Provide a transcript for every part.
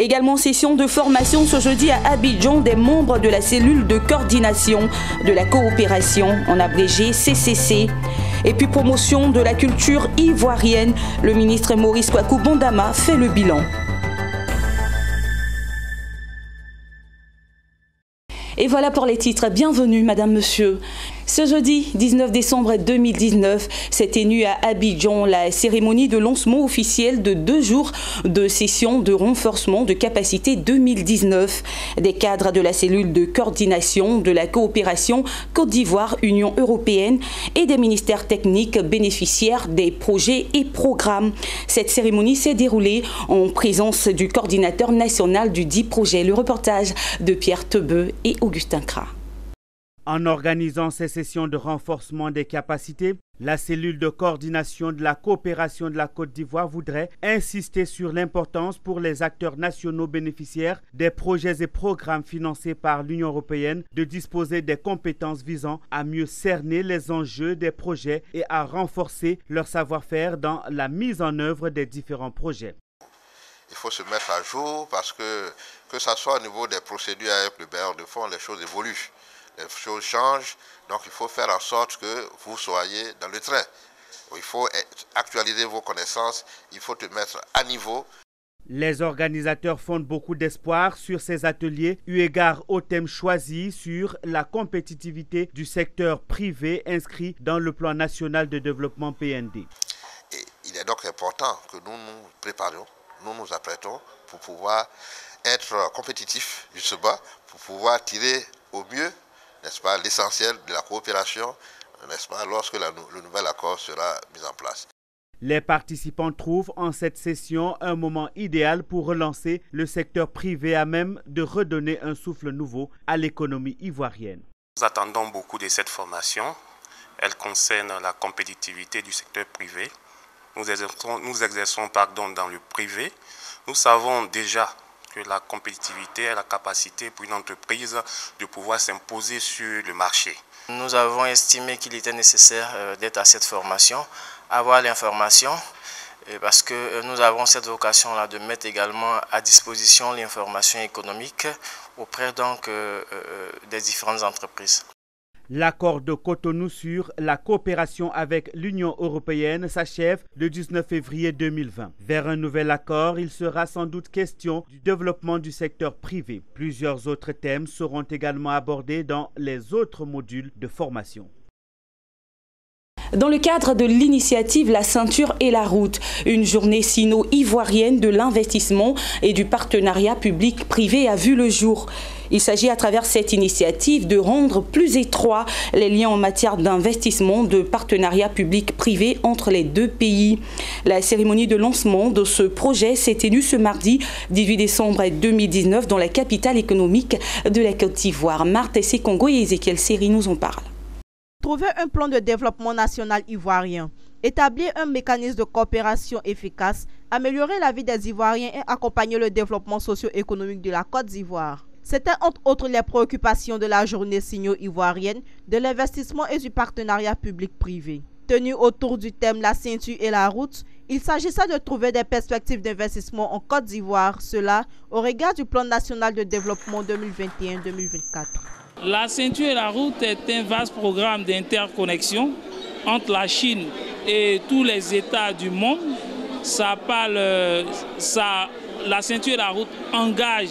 Également session de formation ce jeudi à Abidjan des membres de la cellule de coordination de la coopération, en abrégé CCC. Et puis promotion de la culture ivoirienne, le ministre Maurice Kwaku Bondama fait le bilan. Et voilà pour les titres. Bienvenue, Madame, Monsieur. Ce jeudi 19 décembre 2019 s'est tenue à Abidjan la cérémonie de lancement officiel de deux jours de session de renforcement de capacité 2019 des cadres de la cellule de coordination de la coopération Côte d'Ivoire Union européenne et des ministères techniques bénéficiaires des projets et programmes. Cette cérémonie s'est déroulée en présence du coordinateur national du dit projet. Le reportage de Pierre Tebeu et Augustin Kra. En organisant ces sessions de renforcement des capacités, la cellule de coordination de la coopération de la Côte d'Ivoire voudrait insister sur l'importance pour les acteurs nationaux bénéficiaires des projets et programmes financés par l'Union européenne de disposer des compétences visant à mieux cerner les enjeux des projets et à renforcer leur savoir-faire dans la mise en œuvre des différents projets. Il faut se mettre à jour parce que que ce soit au niveau des procédures avec le bailleur de fonds, les choses évoluent les choses changent, donc il faut faire en sorte que vous soyez dans le train. Il faut actualiser vos connaissances, il faut te mettre à niveau. Les organisateurs fondent beaucoup d'espoir sur ces ateliers, eu égard au thème choisi sur la compétitivité du secteur privé inscrit dans le plan national de développement PND. Et il est donc important que nous nous préparions, nous nous apprêtons pour pouvoir être compétitifs du bas, pour pouvoir tirer au mieux n'est-ce pas, l'essentiel de la coopération, n'est-ce pas, lorsque le nouvel accord sera mis en place. Les participants trouvent en cette session un moment idéal pour relancer le secteur privé à même de redonner un souffle nouveau à l'économie ivoirienne. Nous attendons beaucoup de cette formation. Elle concerne la compétitivité du secteur privé. Nous exerçons, nous exerçons pardon, dans le privé. Nous savons déjà que la compétitivité est la capacité pour une entreprise de pouvoir s'imposer sur le marché. Nous avons estimé qu'il était nécessaire euh, d'être à cette formation, avoir l'information, euh, parce que euh, nous avons cette vocation-là de mettre également à disposition l'information économique auprès des différentes entreprises. L'accord de Cotonou sur la coopération avec l'Union européenne s'achève le 19 février 2020. Vers un nouvel accord, il sera sans doute question du développement du secteur privé. Plusieurs autres thèmes seront également abordés dans les autres modules de formation. Dans le cadre de l'initiative La ceinture et la route, une journée sino-ivoirienne de l'investissement et du partenariat public-privé a vu le jour. Il s'agit à travers cette initiative de rendre plus étroits les liens en matière d'investissement, de partenariat public-privé entre les deux pays. La cérémonie de lancement de ce projet s'est tenue ce mardi 18 décembre 2019 dans la capitale économique de la Côte d'Ivoire. Marthe Congo et Ezekiel Seri nous en parlent. Trouver un plan de développement national ivoirien, établir un mécanisme de coopération efficace, améliorer la vie des Ivoiriens et accompagner le développement socio-économique de la Côte d'Ivoire. C'était entre autres les préoccupations de la journée signaux ivoirienne, de l'investissement et du partenariat public-privé. Tenu autour du thème La ceinture et la route, il s'agissait de trouver des perspectives d'investissement en Côte d'Ivoire, cela au regard du plan national de développement 2021-2024. La ceinture et la route est un vaste programme d'interconnexion entre la Chine et tous les États du monde. Ça la ceinture et la route engage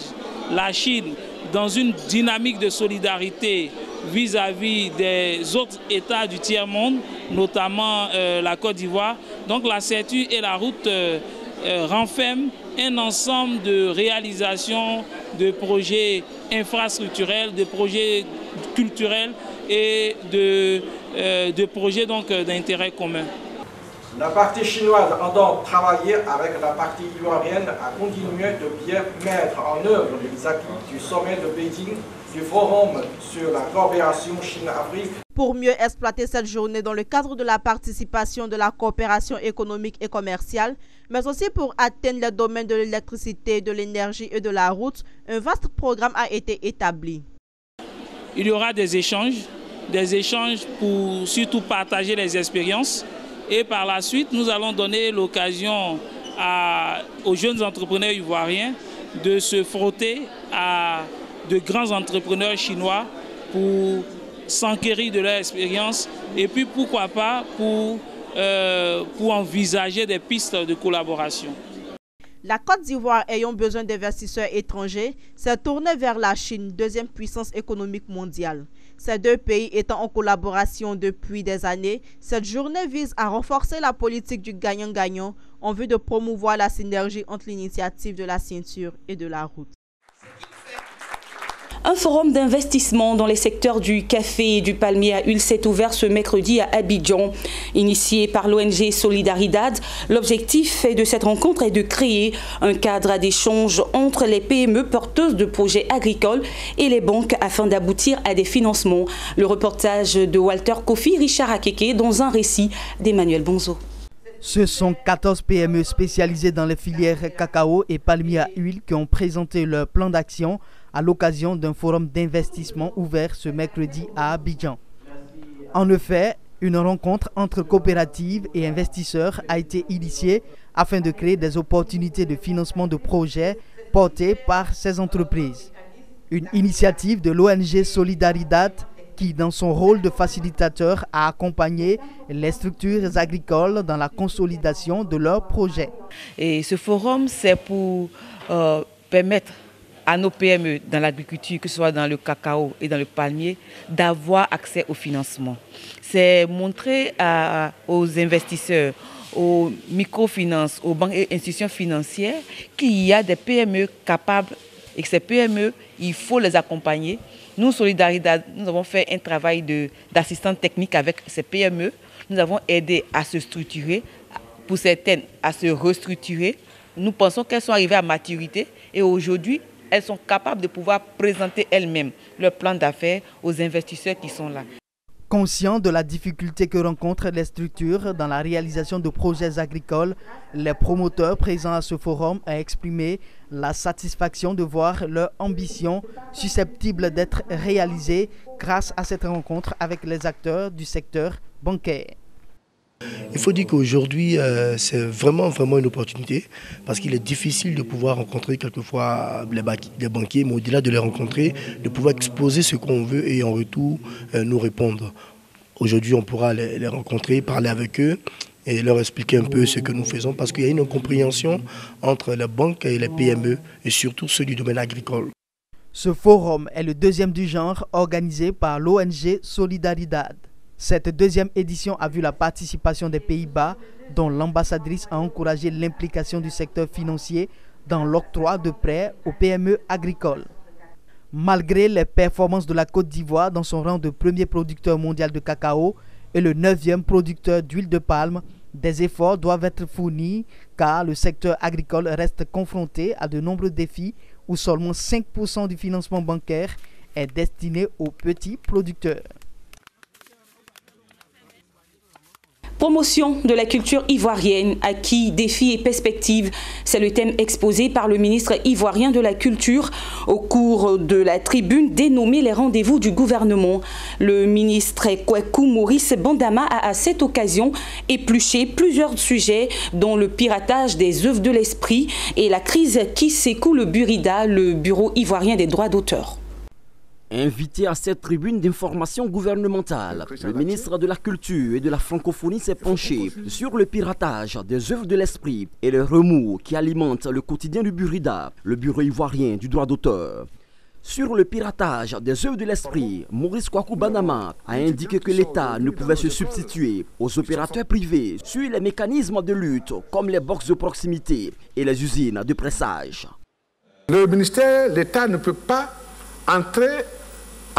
la Chine dans une dynamique de solidarité vis-à-vis des autres États du tiers-monde, notamment euh, la Côte d'Ivoire. Donc la ceinture et la route euh, euh, renferment un ensemble de réalisations de projets infrastructurels, de projets culturels et de, euh, projets euh, d'intérêt commun. La partie chinoise a donc travaillé avec la partie ivoirienne à continuer de bien mettre en œuvre les acquis du sommet de Beijing du Forum sur la coopération Chine-Afrique. Pour mieux exploiter cette journée dans le cadre de la participation de la coopération économique et commerciale, mais aussi pour atteindre les domaines de l'électricité, de l'énergie et de la route, un vaste programme a été établi. Il y aura des échanges, des échanges pour surtout partager les expériences. Et par la suite, nous allons donner l'occasion aux jeunes entrepreneurs ivoiriens de se frotter à de grands entrepreneurs chinois pour s'enquérir de leur expérience et puis pourquoi pas pour, euh, pour envisager des pistes de collaboration. La Côte d'Ivoire ayant besoin d'investisseurs étrangers s'est tournée vers la Chine, deuxième puissance économique mondiale. Ces deux pays étant en collaboration depuis des années, cette journée vise à renforcer la politique du gagnant-gagnant en vue de promouvoir la synergie entre l'initiative de la ceinture et de la route. Un forum d'investissement dans les secteurs du café et du palmier à huile s'est ouvert ce mercredi à Abidjan. Initié par l'ONG Solidaridad, l'objectif de cette rencontre est de créer un cadre d'échange entre les PME porteuses de projets agricoles et les banques afin d'aboutir à des financements. Le reportage de Walter Kofi, Richard Akeke dans un récit d'Emmanuel Bonzo. Ce sont 14 PME spécialisées dans les filières cacao et palmier à huile qui ont présenté leur plan d'action à l'occasion d'un forum d'investissement ouvert ce mercredi à Abidjan. En effet, une rencontre entre coopératives et investisseurs a été initiée afin de créer des opportunités de financement de projets portés par ces entreprises. Une initiative de l'ONG Solidaridad qui, dans son rôle de facilitateur, a accompagné les structures agricoles dans la consolidation de leurs projets. Et ce forum, c'est pour euh, permettre à nos PME dans l'agriculture, que ce soit dans le cacao et dans le palmier, d'avoir accès au financement. C'est montrer aux investisseurs, aux microfinances, aux banques et institutions financières qu'il y a des PME capables et que ces PME, il faut les accompagner. Nous, Solidarité, nous avons fait un travail d'assistante technique avec ces PME. Nous avons aidé à se structurer, pour certaines à se restructurer. Nous pensons qu'elles sont arrivées à maturité et aujourd'hui, elles sont capables de pouvoir présenter elles-mêmes leur plan d'affaires aux investisseurs qui sont là. Conscient de la difficulté que rencontrent les structures dans la réalisation de projets agricoles, les promoteurs présents à ce forum ont exprimé la satisfaction de voir leur ambition susceptible d'être réalisée grâce à cette rencontre avec les acteurs du secteur bancaire. Il faut dire qu'aujourd'hui, euh, c'est vraiment, une opportunité parce qu'il est difficile de pouvoir rencontrer quelquefois les, banquiers, mais au-delà de les rencontrer, de pouvoir exposer ce qu'on veut et en retour euh, nous répondre. Aujourd'hui, on pourra les, rencontrer, parler avec eux et leur expliquer un peu ce que nous faisons parce qu'il y a une compréhension entre les banques et les PME et surtout ceux du domaine agricole. Ce forum est le deuxième du genre organisé par l'ONG Solidaridad. Cette deuxième édition a vu la participation des Pays-Bas, dont l'ambassadrice a encouragé l'implication du secteur financier dans l'octroi de prêts aux PME agricoles. Malgré les performances de la Côte d'Ivoire dans son rang de premier producteur mondial de cacao et le neuvième producteur d'huile de palme, des efforts doivent être fournis car le secteur agricole reste confronté à de nombreux défis où seulement 5% du financement bancaire est destiné aux petits producteurs. Promotion de la culture ivoirienne, acquis, défis et perspectives. C'est le thème exposé par le ministre ivoirien de la Culture au cours de la tribune dénommée les rendez-vous du gouvernement. Le ministre Kwekou Maurice Bandama a à cette occasion épluché plusieurs sujets dont le piratage des œuvres de l'esprit et la crise qui secoue le Burida, le Bureau ivoirien des droits d'auteur. Invité à cette tribune d'information gouvernementale, le ministre de la Culture et de la Francophonie s'est penché sur le piratage des œuvres de l'esprit et les remous qui alimentent le quotidien du Burida, le bureau ivoirien du droit d'auteur. Sur le piratage des œuvres de l'esprit, Maurice Kwaku Banama a indiqué que l'État ne pouvait se substituer aux opérateurs privés sur les mécanismes de lutte comme les boxes de proximité et les usines de pressage. Le ministère, l'État ne peut pas entrer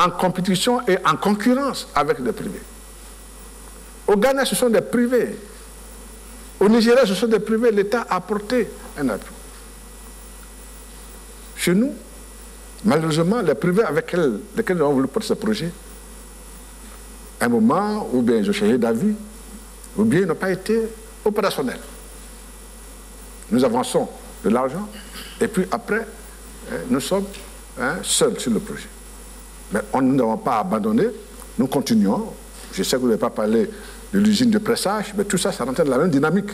en compétition et en concurrence avec les privés. Au Ghana, ce sont des privés. Au Nigeria, ce sont des privés. L'État a apporté un appui. Chez nous, malheureusement, les privés avec lesquels nous avons voulu porter ce projet, un moment, ou bien je changé d'avis, ou bien n'ont pas été opérationnels. Nous avançons de l'argent, et puis après, hein, nous sommes hein, seuls sur le projet. Mais nous n'avons pas abandonné, nous continuons. Je sais que vous n'avez pas parlé de l'usine de pressage, mais tout ça, ça rentre dans la même dynamique.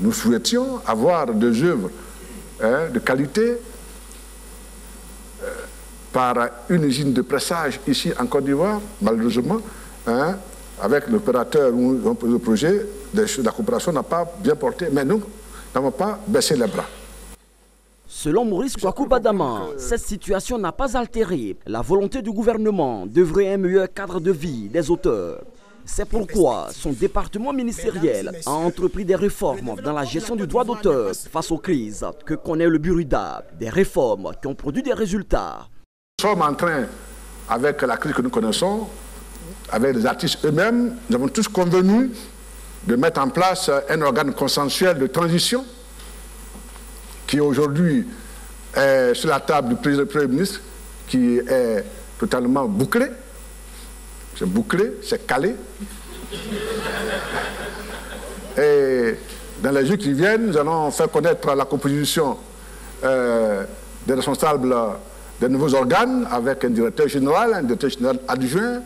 Nous souhaitions avoir des œuvres hein, de qualité euh, par une usine de pressage ici en Côte d'Ivoire, malheureusement, hein, avec l'opérateur ou le projet, la coopération n'a pas bien porté, mais nous n'avons pas baissé les bras. Selon Maurice Kwaku Badama, cette situation n'a pas altéré la volonté du gouvernement d'œuvrer un meilleur cadre de vie des auteurs. C'est pourquoi son département ministériel a entrepris des réformes dans la gestion du droit d'auteur face aux crises que connaît le Burida, des réformes qui ont produit des résultats. Nous sommes en train, avec la crise que nous connaissons, avec les artistes eux-mêmes, nous avons tous convenu de mettre en place un organe consensuel de transition qui aujourd'hui est sur la table du Premier ministre, qui est totalement bouclé. C'est bouclé, c'est calé. Et dans les jours qui viennent, nous allons faire connaître la composition euh, des responsables des nouveaux organes avec un directeur général, un directeur général adjoint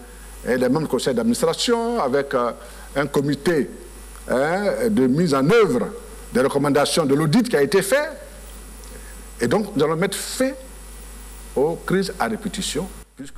et les membres du conseil d'administration avec euh, un comité hein, de mise en œuvre des recommandations de l'audit qui a été fait. Et donc, nous allons mettre fin aux crises à répétition.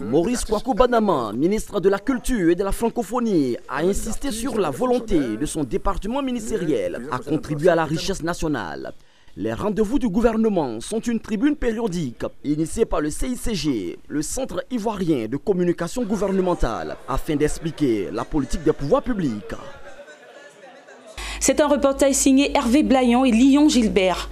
Maurice Kwaku Banama, ministre de la Culture et de la Francophonie, a insisté sur la volonté de son département ministériel à contribuer à la richesse nationale. Les rendez-vous du gouvernement sont une tribune périodique initiée par le CICG, le Centre ivoirien de communication gouvernementale, afin d'expliquer la politique des pouvoirs publics. C'est un reportage signé Hervé Blayon et Lyon Gilbert.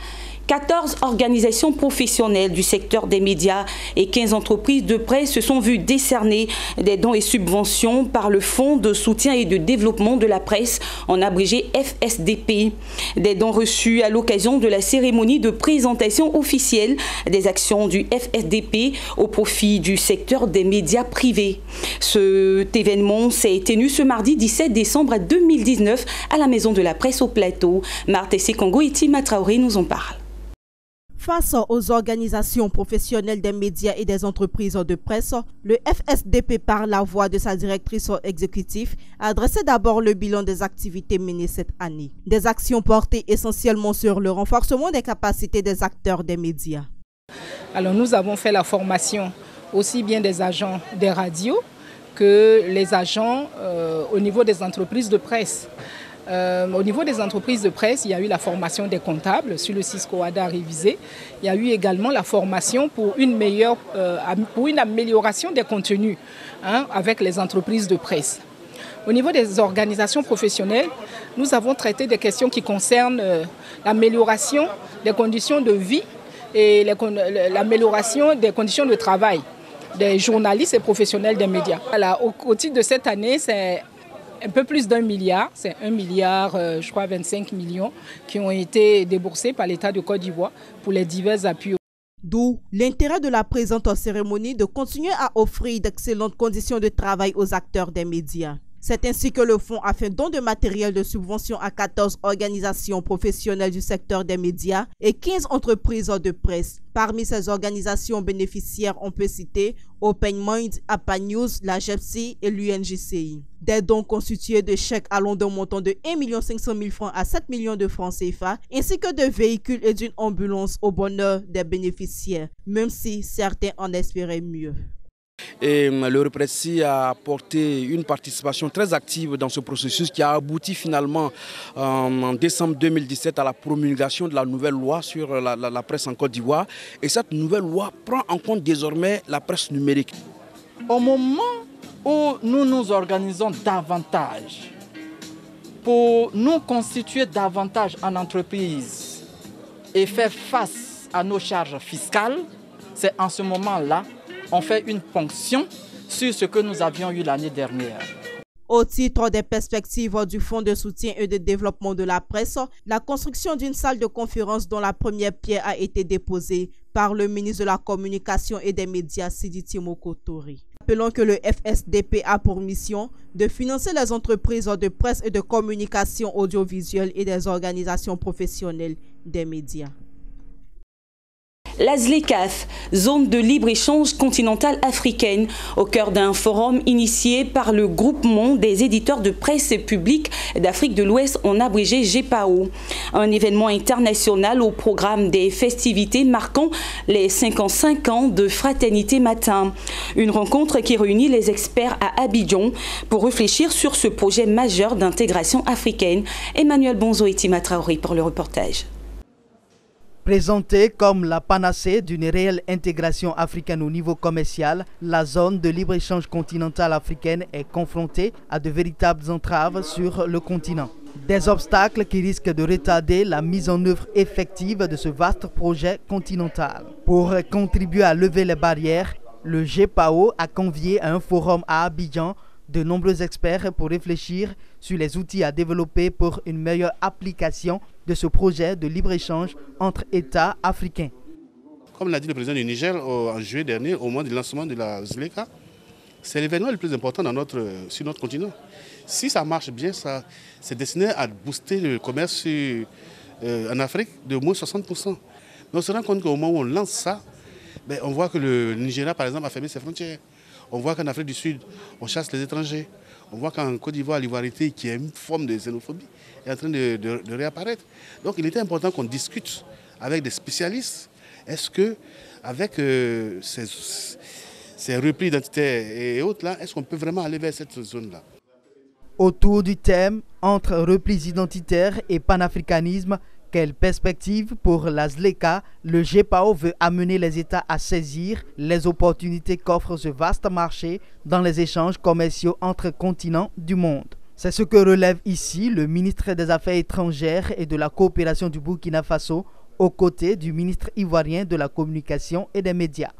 14 organisations professionnelles du secteur des médias et 15 entreprises de presse se sont vues décerner des dons et subventions par le Fonds de soutien et de développement de la presse, en abrégé FSDP. Des dons reçus à l'occasion de la cérémonie de présentation officielle des actions du FSDP au profit du secteur des médias privés. Cet événement s'est tenu ce mardi 17 décembre 2019 à la Maison de la Presse au Plateau. Marthe Congo et Tima Traoré nous en parlent. Face aux organisations professionnelles des médias et des entreprises de presse, le FSDP, par la voix de sa directrice exécutive, a adressé d'abord le bilan des activités menées cette année. Des actions portées essentiellement sur le renforcement des capacités des acteurs des médias. Alors nous avons fait la formation aussi bien des agents des radios que les agents euh, au niveau des entreprises de presse. Euh, au niveau des entreprises de presse, il y a eu la formation des comptables sur le Cisco ADA révisé. Il y a eu également la formation pour une, meilleure, euh, pour une amélioration des contenus hein, avec les entreprises de presse. Au niveau des organisations professionnelles, nous avons traité des questions qui concernent euh, l'amélioration des conditions de vie et l'amélioration des conditions de travail des journalistes et professionnels des médias. au, au titre de cette année, c'est un peu plus d'un milliard, c'est un milliard, euh, je crois 25 millions, qui ont été déboursés par l'État de Côte d'Ivoire pour les divers appuis. D'où l'intérêt de la présente cérémonie de continuer à offrir d'excellentes conditions de travail aux acteurs des médias. C'est ainsi que le fonds a fait don de matériel de subvention à 14 organisations professionnelles du secteur des médias et 15 entreprises de presse. Parmi ces organisations bénéficiaires, on peut citer OpenMind, APA News, la GEPSI et l'UNGCI. Des dons constitués de chèques allant d'un montant de 1 500 000 francs à 7 millions de francs CFA, ainsi que de véhicules et d'une ambulance au bonheur des bénéficiaires, même si certains en espéraient mieux. Et euh, le Repressi a apporté une participation très active dans ce processus qui a abouti finalement euh, en décembre 2017 à la promulgation de la nouvelle loi sur la, presse en Côte d'Ivoire. Et cette nouvelle loi prend en compte désormais la presse numérique. Au moment où nous nous organisons davantage pour nous constituer davantage en entreprise et faire face à nos charges fiscales, c'est en ce moment-là on fait une ponction sur ce que nous avions eu l'année dernière. Au titre des perspectives du Fonds de soutien et de développement de la presse, la construction d'une salle de conférence dont la première pierre a été déposée par le ministre de la Communication et des Médias, Sidi Mokotori. Rappelons que le FSDP a pour mission de financer les entreprises de presse et de communication audiovisuelle et des organisations professionnelles des médias. La ZLECAF, zone de libre-échange continentale africaine, au cœur d'un forum initié par le groupement des éditeurs de presse publique d'Afrique de l'Ouest en abrégé GPAO. Un événement international au programme des festivités marquant les 55 ans de Fraternité Matin. Une rencontre qui réunit les experts à Abidjan pour réfléchir sur ce projet majeur d'intégration africaine. Emmanuel Bonzo et Tima Traoré pour le reportage. Présentée comme la panacée d'une réelle intégration africaine au niveau commercial, la zone de libre-échange continentale africaine est confrontée à de véritables entraves sur le continent. Des obstacles qui risquent de retarder la mise en œuvre effective de ce vaste projet continental. Pour contribuer à lever les barrières, le GPAO a convié à un forum à Abidjan de nombreux experts pour réfléchir sur les outils à développer pour une meilleure application de ce projet de libre-échange entre États africains. Comme l'a dit le président du Niger en juillet dernier, au moment du lancement de la ZLECA, c'est l'événement le plus important notre, sur notre continent. Si ça marche bien, c'est destiné à booster le commerce euh, en Afrique de moins 60%. Mais on se rend compte qu'au moment où on lance ça, ben, on voit que le Nigeria, par exemple, a fermé ses frontières. On voit qu'en Afrique du Sud, on chasse les étrangers. On voit qu'en Côte d'Ivoire, l'ivoirité, qui est une forme de xénophobie, est en train de, réapparaître. Donc il était important qu'on discute avec des spécialistes. Est-ce que, avec euh, ces, ces replis identitaires et autres, là, est-ce qu'on peut vraiment aller vers cette zone-là? Autour du thème entre replis identitaires et panafricanisme, quelle perspective pour la ZLECA Le GPAO veut amener les États à saisir les opportunités qu'offre ce vaste marché dans les échanges commerciaux entre continents du monde. C'est ce que relève ici le ministre des Affaires étrangères et de la coopération du Burkina Faso aux côtés du ministre ivoirien de la communication et des médias.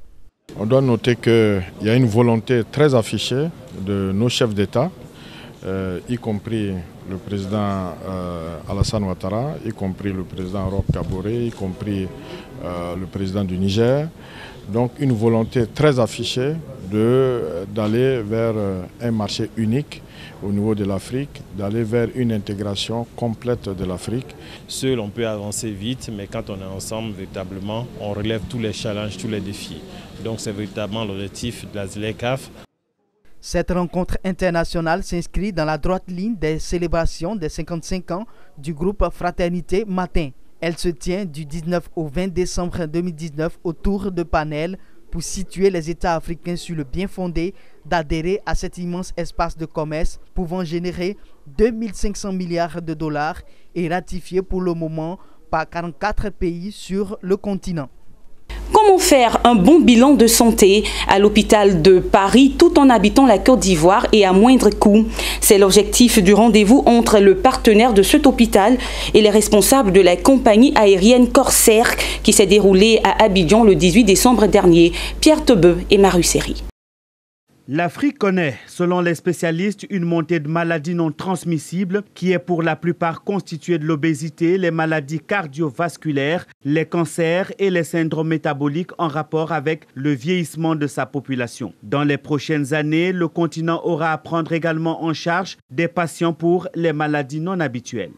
On doit noter qu'il y a une volonté très affichée de nos chefs d'État euh, y compris le président euh, Alassane Ouattara, y compris le président Roch Kaboré, y compris euh, le président du Niger. Donc une volonté très affichée d'aller vers un marché unique au niveau de l'Afrique, d'aller vers une intégration complète de l'Afrique. Seul, on peut avancer vite, mais quand on est ensemble, véritablement, on relève tous les challenges, tous les défis. Donc c'est véritablement l'objectif de la ZLECAF. Cette rencontre internationale s'inscrit dans la droite ligne des célébrations des 55 ans du groupe Fraternité Matin. Elle se tient du 19 au 20 décembre 2019 autour de panels pour situer les États africains sur le bien fondé d'adhérer à cet immense espace de commerce pouvant générer 2500 milliards de dollars et ratifié pour le moment par 44 pays sur le continent. Comment faire un bon bilan de santé à l'hôpital de Paris tout en habitant la Côte d'Ivoire et à moindre coût? C'est l'objectif du rendez-vous entre le partenaire de cet hôpital et les responsables de la compagnie aérienne Corsair qui s'est déroulé à Abidjan le 18 décembre dernier. Pierre Tebeu et Maru L'Afrique connaît, selon les spécialistes, une montée de maladies non transmissibles qui est pour la plupart constituée de l'obésité, les maladies cardiovasculaires, les cancers et les syndromes métaboliques en rapport avec le vieillissement de sa population. Dans les prochaines années, le continent aura à prendre également en charge des patients pour les maladies non habituelles.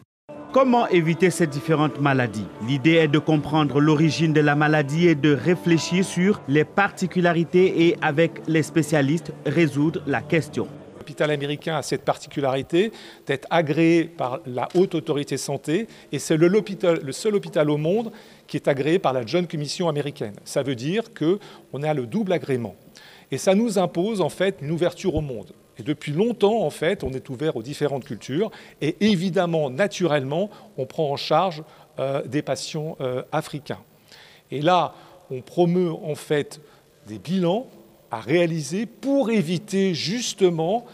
Comment éviter ces différentes maladies? L'idée est de comprendre l'origine de la maladie et de réfléchir sur les particularités et avec les spécialistes résoudre la question. L'hôpital américain a cette particularité d'être agréé par la haute autorité santé et c'est le, seul hôpital au monde qui est agréé par la John Commission américaine. Ça veut dire qu'on a le double agrément. Et ça nous impose en fait une ouverture au monde. Et depuis longtemps, en fait, on est ouvert aux différentes cultures. Et évidemment, naturellement, on prend en charge euh, des patients euh, africains. Et là, on promeut en fait des bilans à réaliser pour éviter justement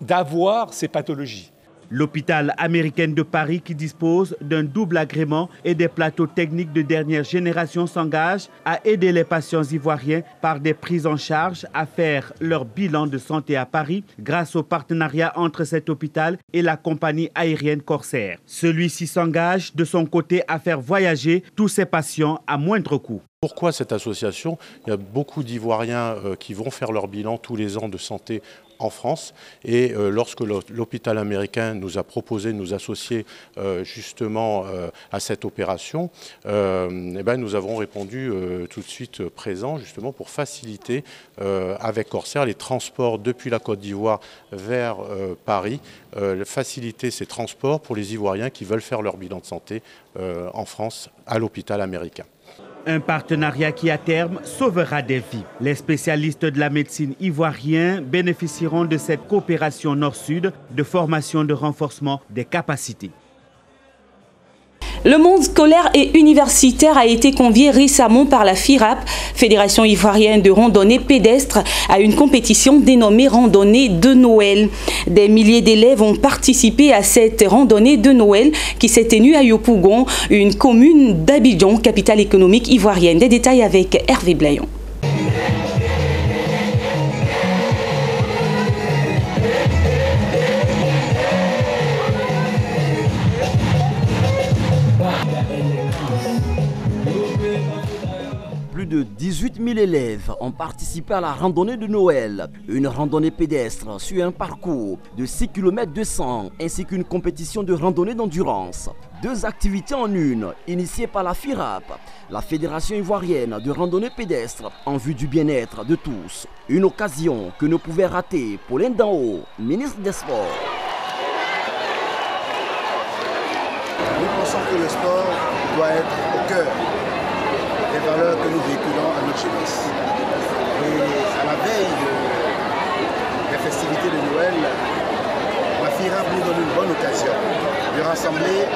d'avoir ces pathologies. L'hôpital américain de Paris, qui dispose d'un double agrément et des plateaux techniques de dernière génération, s'engage à aider les patients ivoiriens par des prises en charge à faire leur bilan de santé à Paris grâce au partenariat entre cet hôpital et la compagnie aérienne Corsair. Celui-ci s'engage de son côté à faire voyager tous ses patients à moindre coût. Pourquoi cette association? Il y a beaucoup d'Ivoiriens euh, qui vont faire leur bilan tous les ans de santé en France. Et lorsque l'hôpital américain nous a proposé de nous associer justement à cette opération, eh ben, nous avons répondu tout de suite présent justement pour faciliter avec Corsair les transports depuis la Côte d'Ivoire vers Paris, faciliter ces transports pour les Ivoiriens qui veulent faire leur bilan de santé en France à l'hôpital américain. Un partenariat qui, à terme, sauvera des vies. Les spécialistes de la médecine ivoiriens bénéficieront de cette coopération nord-sud de formation de renforcement des capacités. Le monde scolaire et universitaire a été convié récemment par la FIRAP, Fédération ivoirienne de randonnée pédestre, à une compétition dénommée Randonnée de Noël. Des milliers d'élèves ont participé à cette randonnée de Noël qui s'est tenue à Yopougon, une commune d'Abidjan, capitale économique ivoirienne. Des détails avec Hervé Blayon. 18 000 élèves ont participé à la randonnée de Noël, une randonnée pédestre sur un parcours de 6 km 200 ainsi qu'une compétition de randonnée d'endurance. Deux activités en une, initiées par la FIRAP, la Fédération ivoirienne de randonnée pédestre, en vue du bien-être de tous. Une occasion que ne pouvait rater Pauline Danho, ministre des Sports. Nous pensons que le sport doit être au cœur des valeurs que nous véhiculons à notre jeunesse. Et à la veille des festivités de Noël, la FIRAP nous donne une bonne occasion de rassembler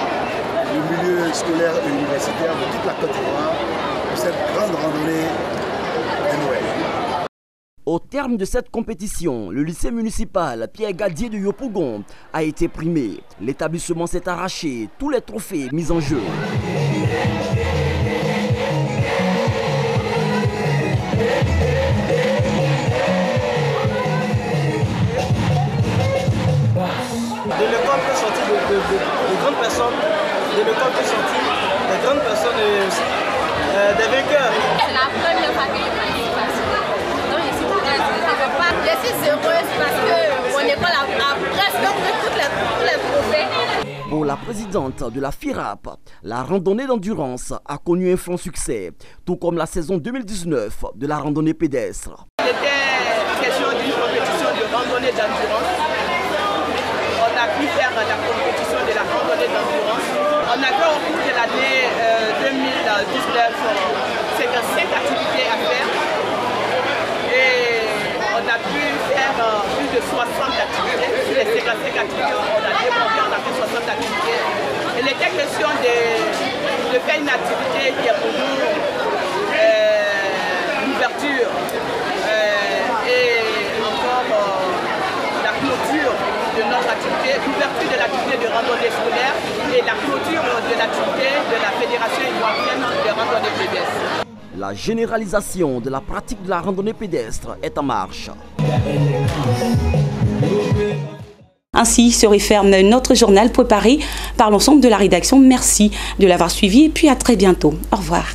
le milieu scolaire et universitaire de toute la Côte d'Ivoire pour cette grande randonnée de Noël. Au terme de cette compétition, le lycée municipal Pierre Gadier de Yopougon a été primé. L'établissement s'est arraché tous les trophées mis en jeu. Présidente de la FIRAP, la randonnée d'endurance a connu un franc succès, tout comme la saison 2019 de la randonnée pédestre. Il était question d'une compétition de randonnée d'endurance a pu faire la compétition de la randonnée d'endurance. On avait au cours de l'année euh, 2019 55 activités à faire on a pu faire euh, plus de 60 activités. Les 55 activités, on a démontré, on a fait 60 activités. Il était question de, de faire une activité qui est pour nous euh, l'ouverture euh, et encore la clôture de notre activité, l'ouverture de l'activité de randonnée scolaire et la clôture de l'activité de la Fédération ivoirienne de randonnée pédestre. La généralisation de la pratique de la randonnée pédestre est en marche. Ainsi se referme notre journal préparé par l'ensemble de la rédaction. Merci de l'avoir suivi et puis à très bientôt. Au revoir.